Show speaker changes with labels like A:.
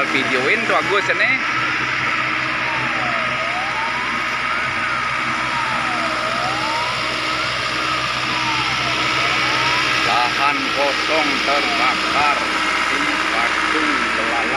A: bakal videoin tuh Agus ini lahan kosong terbakar di Patung Belalang.